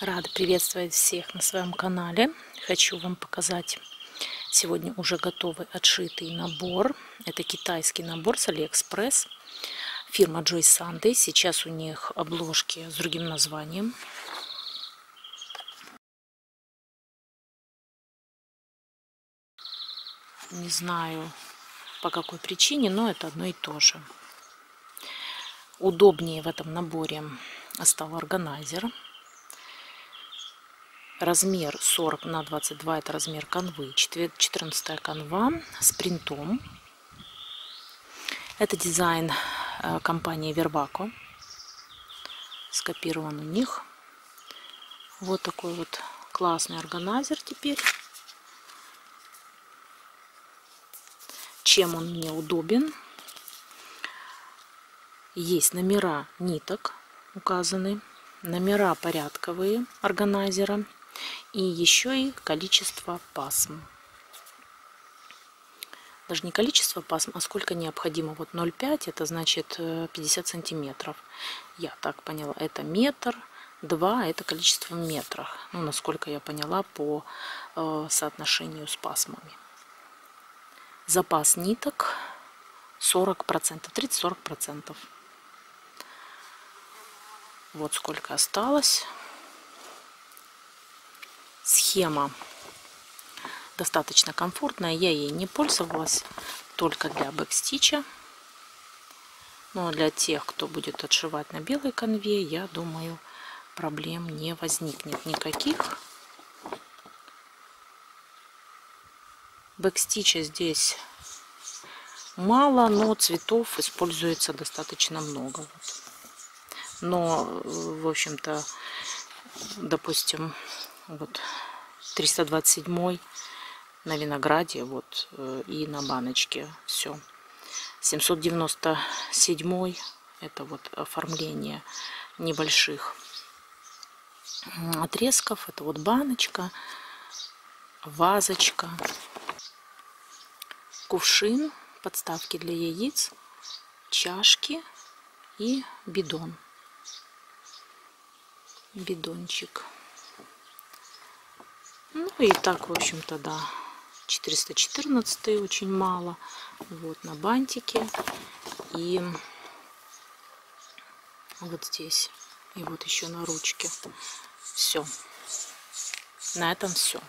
Рада приветствовать всех на своем канале. Хочу вам показать сегодня уже готовый отшитый набор. Это китайский набор с Алиэкспресс. Фирма Joy Sunday. Сейчас у них обложки с другим названием. Не знаю по какой причине, но это одно и то же. Удобнее в этом наборе стал органайзер Размер 40 на 22 это размер канвы. 14 канва с принтом. Это дизайн э, компании Vervaco. Скопирован у них. Вот такой вот классный органайзер теперь. Чем он мне удобен? Есть номера ниток указаны, номера порядковые органайзера и еще и количество пасм. Даже не количество пасм, а сколько необходимо. Вот 0,5 это значит 50 э, сантиметров. Я так поняла, это метр. 2 это количество в метрах. Ну, насколько я поняла по э, соотношению с пасмами. Запас ниток 40%, 30-40%. Вот сколько осталось схема достаточно комфортная. Я ей не пользовалась, только для бэкстича. Но для тех, кто будет отшивать на белой конве, я думаю, проблем не возникнет никаких. Бэкстича здесь мало, но цветов используется достаточно много. Но, в общем-то, допустим, вот. 327 на винограде вот э, и на баночке. Все 797 это вот оформление небольших отрезков. Это вот баночка вазочка кувшин подставки для яиц чашки и бидон. Бидончик ну и так, в общем-то, да. 414 очень мало. Вот на бантике. И вот здесь. И вот еще на ручке. Все. На этом все.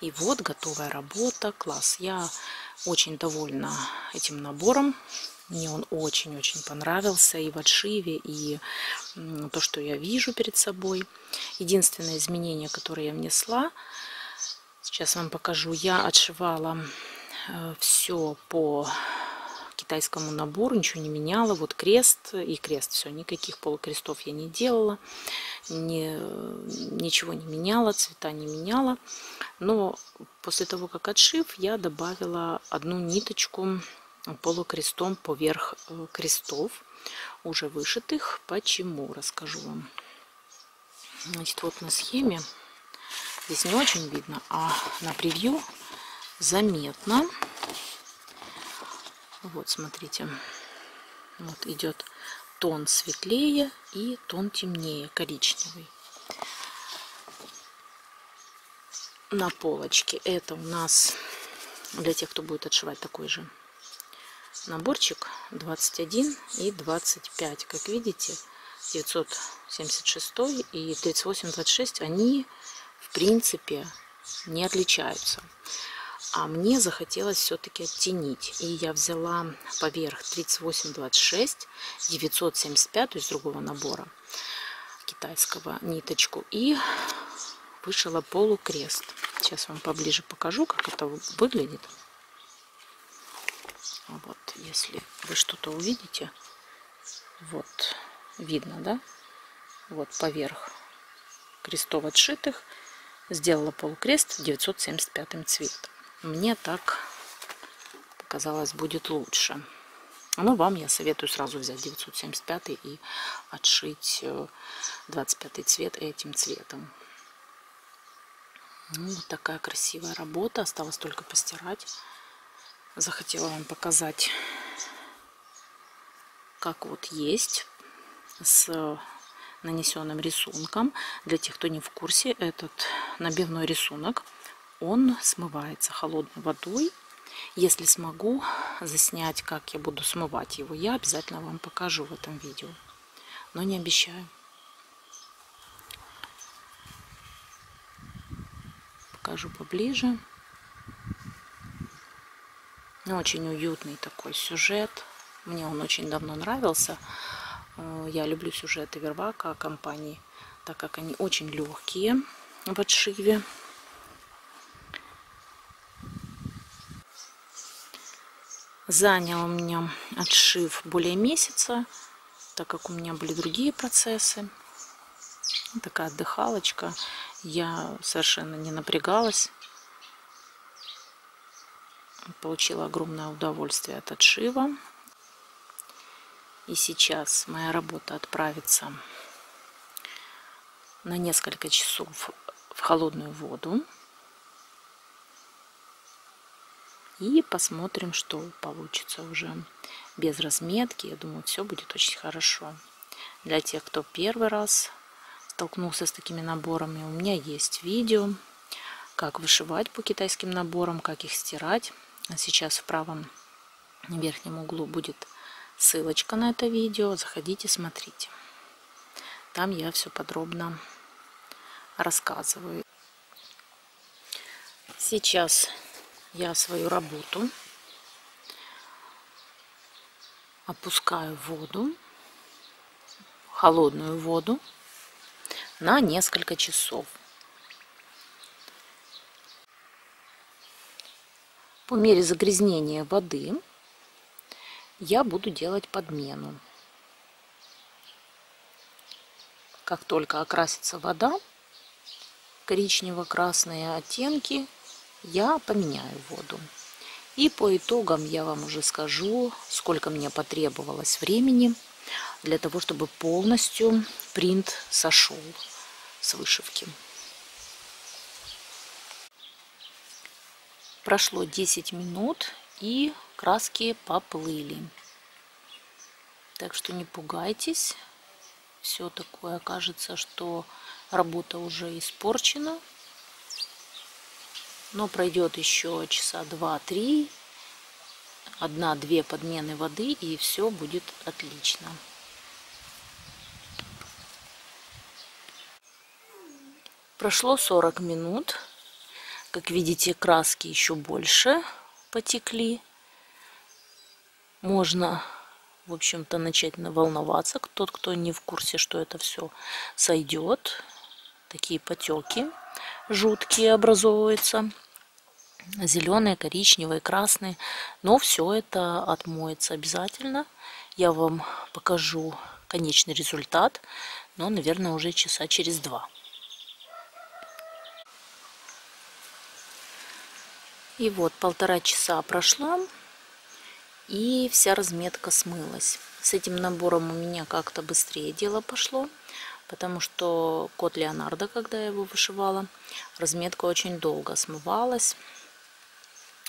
И вот готовая работа. Класс. Я очень довольна этим набором. Мне он очень-очень понравился и в отшиве, и то, что я вижу перед собой. Единственное изменение, которое я внесла, сейчас вам покажу. Я отшивала э, все по китайскому набору, ничего не меняла. Вот крест и крест, все, никаких полукрестов я не делала, не, ничего не меняла, цвета не меняла. Но после того, как отшив, я добавила одну ниточку полукрестом поверх э, крестов, уже вышитых. Почему, расскажу вам. Значит, вот на схеме, здесь не очень видно, а на превью заметно. Вот, смотрите, вот идет тон светлее и тон темнее, коричневый. На полочке это у нас для тех, кто будет отшивать такой же наборчик 21 и 25 как видите 976 и 3826 они в принципе не отличаются. А мне захотелось все-таки оттенить. И я взяла поверх 3826 975 из другого набора китайского ниточку и вышила полукрест. Сейчас вам поближе покажу как это выглядит вот, если вы что-то увидите, вот, видно, да? Вот поверх крестов отшитых сделала полукрест 975 цветом. Мне так показалось будет лучше. Но вам я советую сразу взять 975 и отшить 25 э, цвет этим цветом. Ну, вот такая красивая работа. Осталось только постирать захотела вам показать, как вот есть с нанесенным рисунком. Для тех, кто не в курсе, этот набивной рисунок, он смывается холодной водой. Если смогу заснять, как я буду смывать его, я обязательно вам покажу в этом видео. Но не обещаю. Покажу поближе. Очень уютный такой сюжет. Мне он очень давно нравился. Э, я люблю сюжеты Вервака компании, так как они очень легкие в отшиве. Занял у меня отшив более месяца, так как у меня были другие процессы. Такая отдыхалочка. Я совершенно не напрягалась получила огромное удовольствие от отшива. И сейчас моя работа отправится на несколько часов в холодную воду. И посмотрим, что получится уже без разметки. Я думаю, все будет очень хорошо. Для тех, кто первый раз столкнулся с такими наборами, у меня есть видео, как вышивать по китайским наборам, как их стирать. А сейчас в правом верхнем углу будет ссылочка на это видео. Заходите, смотрите. Там я все подробно рассказываю. Сейчас я свою работу опускаю в воду, холодную воду, на несколько часов. По мере загрязнения воды я буду делать подмену. Как только окрасится вода, коричнево-красные оттенки, я поменяю воду. И по итогам я вам уже скажу, сколько мне потребовалось времени для того, чтобы полностью принт сошел с вышивки. Прошло 10 минут и краски поплыли. Так что не пугайтесь. Все такое кажется, что работа уже испорчена. Но пройдет еще часа два-три, одна-две подмены воды, и все будет отлично. Прошло 40 минут. Как видите, краски еще больше потекли. Можно, в общем-то, начать волноваться. Тот, кто не в курсе, что это все сойдет. Такие потеки жуткие образовываются. Зеленые, коричневые, красные. Но все это отмоется обязательно. Я вам покажу конечный результат. Но, наверное, уже часа через два. И вот полтора часа прошло, и вся разметка смылась. С этим набором у меня как-то быстрее дело пошло, потому что кот Леонардо, когда я его вышивала, разметка очень долго смывалась.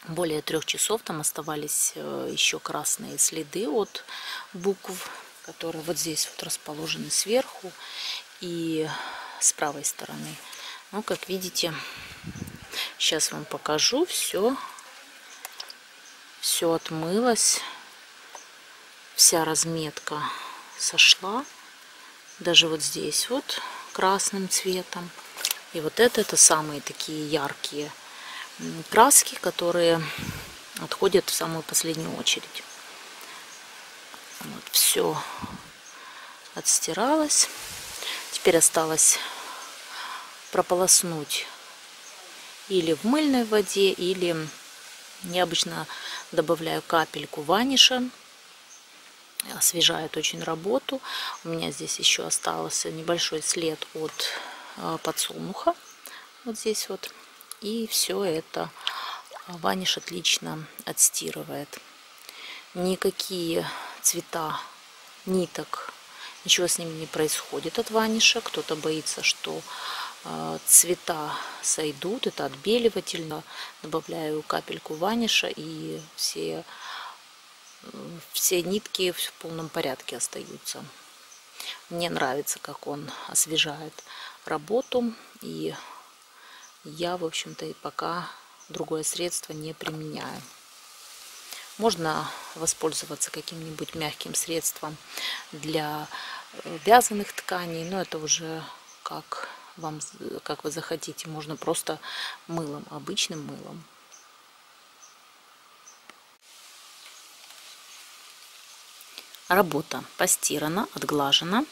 Более трех часов там оставались э, еще красные следы от букв, которые вот здесь вот расположены сверху и с правой стороны. Ну, как видите, Сейчас вам покажу все. Все отмылось. Вся разметка сошла. Даже вот здесь вот красным цветом. И вот это, это самые такие яркие краски, которые отходят в самую последнюю очередь. Вот, все отстиралось. Теперь осталось прополоснуть или в мыльной воде, или я обычно добавляю капельку ваниша. Освежает очень работу. У меня здесь еще остался небольшой след от э, подсолнуха. Вот здесь вот. И все это ваниш отлично отстирывает. Никакие цвета ниток, ничего с ними не происходит от ваниша. Кто-то боится, что цвета сойдут. Это отбеливательно. Добавляю капельку ваниша и все, все нитки в полном порядке остаются. Мне нравится, как он освежает работу. И я, в общем-то, и пока другое средство не применяю. Можно воспользоваться каким-нибудь мягким средством для э, вязаных тканей, но это уже как, вам, как вы захотите. Можно просто мылом, обычным мылом. Работа постирана, отглажена.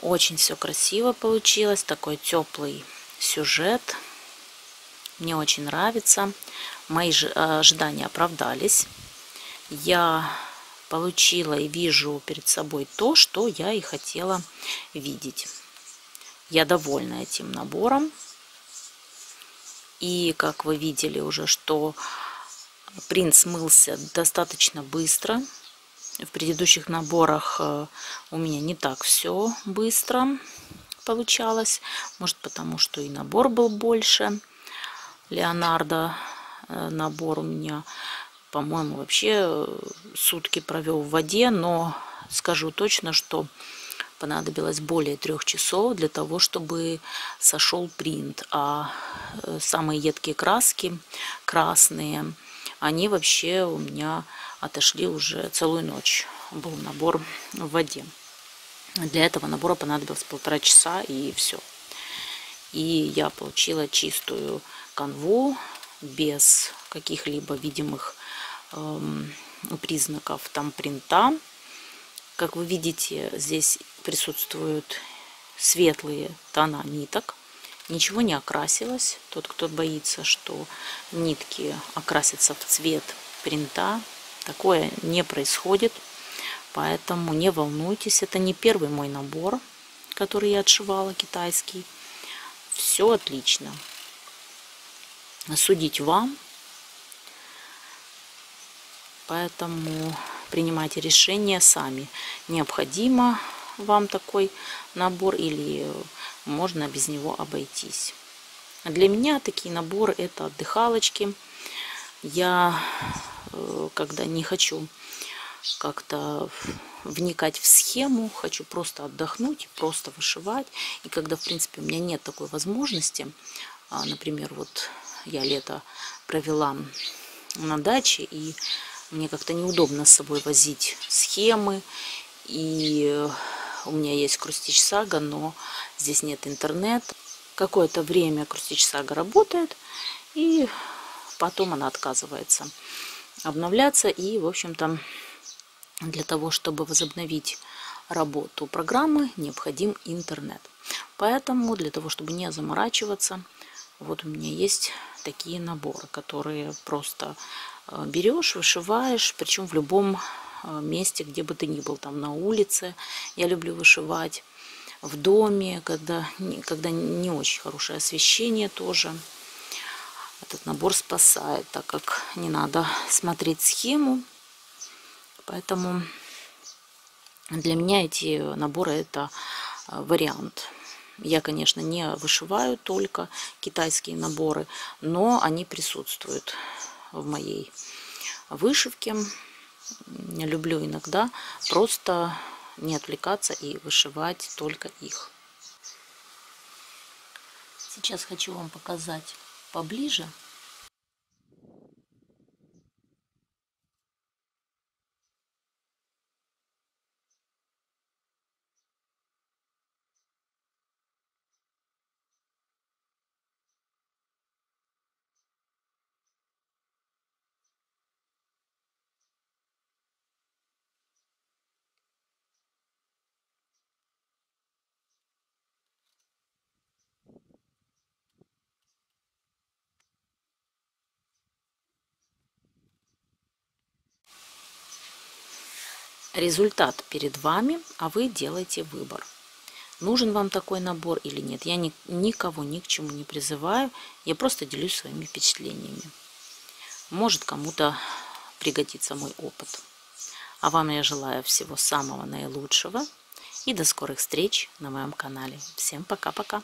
Очень все красиво получилось. Такой теплый сюжет. Мне очень нравится. Мои э, ожидания оправдались. Я получила и вижу перед собой то, что я и хотела видеть. Я довольна этим набором. И как вы видели уже, что принт смылся достаточно быстро. В предыдущих наборах э, у меня не так все быстро получалось. Может потому, что и набор был больше. Леонардо э, набор у меня, по-моему, вообще э, сутки провел в воде, но скажу точно, что понадобилось более трех часов для того, чтобы сошел принт. А э, самые едкие краски, красные, они вообще у меня отошли уже целую ночь. Был набор в воде. Для этого набора понадобилось полтора часа и все. И я получила чистую канву без каких-либо видимых эм, признаков там принта. Как вы видите, здесь присутствуют светлые тона ниток. Ничего не окрасилось. Тот, кто боится, что нитки окрасятся в цвет принта, такое не происходит. Поэтому не волнуйтесь, это не первый мой набор, который я отшивала китайский. Все отлично судить вам. Поэтому принимайте решение сами. Необходимо вам такой набор или можно без него обойтись. Для меня такие наборы это отдыхалочки. Я, э, когда не хочу как-то вникать в схему, хочу просто отдохнуть, просто вышивать. И когда, в принципе, у меня нет такой возможности, а, например, вот я лето провела на даче, и мне как-то неудобно с собой возить схемы. И у меня есть Крустич Сага, но здесь нет интернета. Какое-то время Крустич Сага работает, и потом она отказывается обновляться. И, в общем-то, для того, чтобы возобновить работу программы, необходим интернет. Поэтому для того, чтобы не заморачиваться, вот у меня есть такие наборы, которые просто э, берешь, вышиваешь, причем в любом месте, где бы ты ни был, там на улице я люблю вышивать, в доме, когда, когда не очень хорошее освещение тоже. Этот набор спасает, так как не надо смотреть схему. Поэтому для меня эти наборы это э, вариант. Я, конечно, не вышиваю только китайские наборы, но они присутствуют в моей вышивке. Люблю иногда просто не отвлекаться и вышивать только их. Сейчас хочу вам показать поближе Результат перед вами, а вы делаете выбор. Нужен вам такой набор или нет. Я ни, никого ни к чему не призываю. Я просто делюсь своими впечатлениями. Может кому-то пригодится мой опыт. А вам я желаю всего самого наилучшего. И до скорых встреч на моем канале. Всем пока-пока.